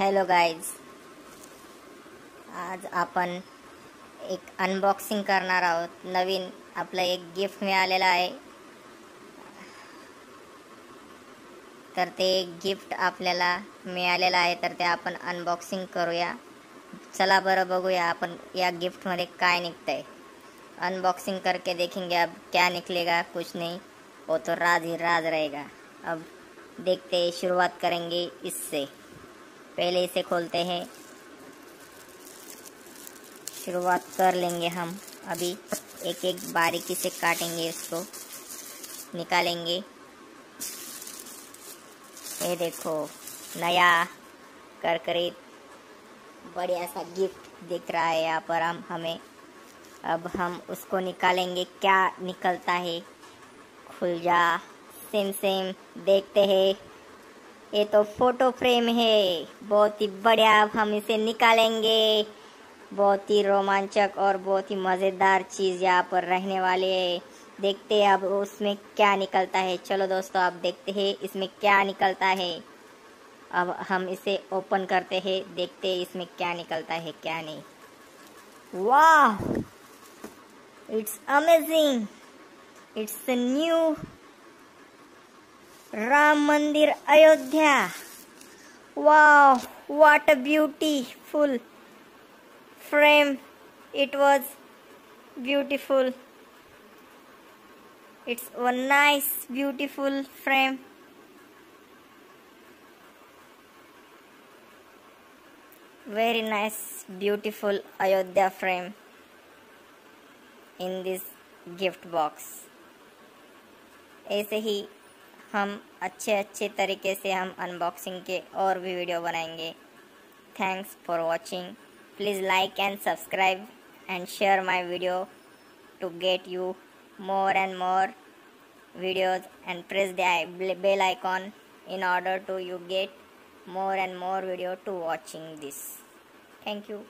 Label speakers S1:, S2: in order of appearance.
S1: Hello guys आज आपण एक अनबॉक्सिंग करणार आहोत. नवीन आपलं एक गिफ्ट मिळालेलं आहे. तर ते गिफ्ट मिळालेलं आहे, तर ते आपण अनबॉक्सिंग करूया. चला बरं बघूया आपण या गिफ्टमध्ये काय निघतंय. अनबॉक्सिंग करके देखेंगे अब क्या निकलेगा? कुछ नहीं. वो तो राज ही राज रहेगा. अब देखते शुरुआत करेंगे इससे. पहले इसे खोलते हैं। शुरुआत कर लेंगे हम। अभी एक एक बारीकी से काटेंगे इसको। निकालेंगे। ये देखो, नया करकरीत बढ़िया सा गिफ्ट दिख रहा है यहाँ पर हम, हमें। अब हम उसको निकालेंगे। क्या निकलता है? खुल जा। सेम सेम देखते हैं। ये तो फ़ोटो फ्रेम है। बहुत ही बढ़िया, अब हम इसे निकालेंगे। बहुत ही रोमांचक और बहुत ही मज़ेदार चीज़ यहाँ पर रहने वाले है। देखते हैं अब उसमें क्या निकलता है। चलो दोस्तों, आप देखते हैं इसमें क्या निकलता है। अब हम इसे ओपन करते हैं, देखते हैं इसमें क्या निकलता है, क्या नहीं। वाह it's amazing it's new Ram मंदिर Ayodhya wow what a beautiful frame it was beautiful it's a nice beautiful frame very nice beautiful ayodhya frame in this gift box ऐसे ही हम अच्छे अच्छे तरीके से हम अनबॉक्सिंग के और भी वीडियो बनाएँगे thanks for watching please like and subscribe and share my video to get you more and more videos and press the bell icon in order to you get more and more video to watching this thank you